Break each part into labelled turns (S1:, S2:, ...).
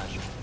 S1: Gotcha.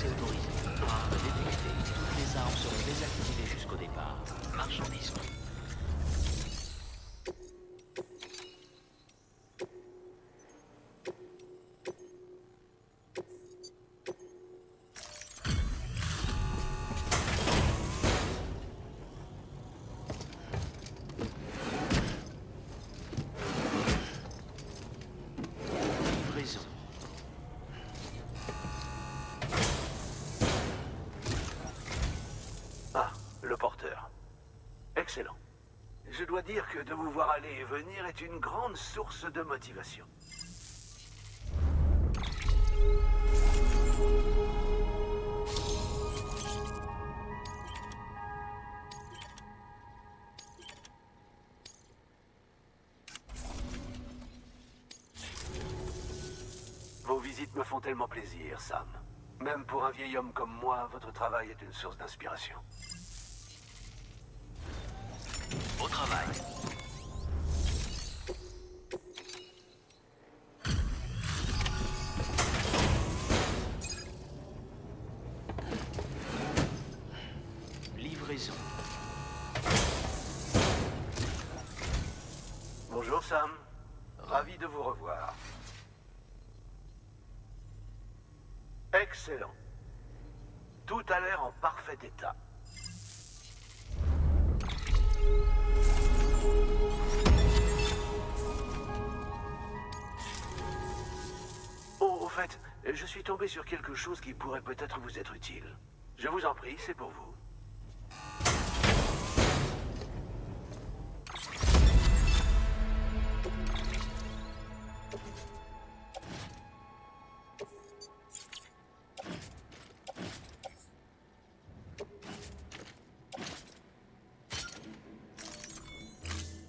S1: accès autorisé. Détecter toutes les armes seront désactivées jusqu'au départ. Marchandise. Excellent. Je dois dire que de vous voir aller et venir est une grande source de motivation. Vos visites me font tellement plaisir, Sam. Même pour un vieil homme comme moi, votre travail est une source d'inspiration.
S2: Au travail. Livraison.
S1: Bonjour, Sam. Ravi de vous revoir. Excellent. Tout a l'air en parfait état. Fait, je suis tombé sur quelque chose qui pourrait peut-être vous être utile. Je vous en prie, c'est pour vous.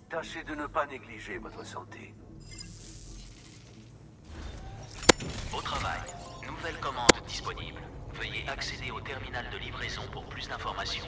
S1: Tâchez de ne pas négliger votre santé.
S2: Au travail. Nouvelle commande disponible. Veuillez accéder au terminal de livraison pour plus d'informations.